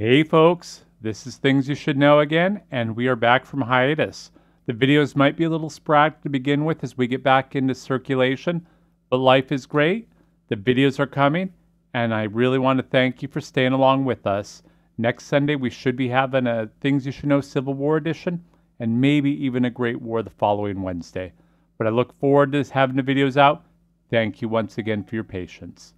Hey folks, this is Things You Should Know again, and we are back from hiatus. The videos might be a little sporadic to begin with as we get back into circulation, but life is great. The videos are coming, and I really want to thank you for staying along with us. Next Sunday, we should be having a Things You Should Know Civil War edition, and maybe even a Great War the following Wednesday. But I look forward to having the videos out. Thank you once again for your patience.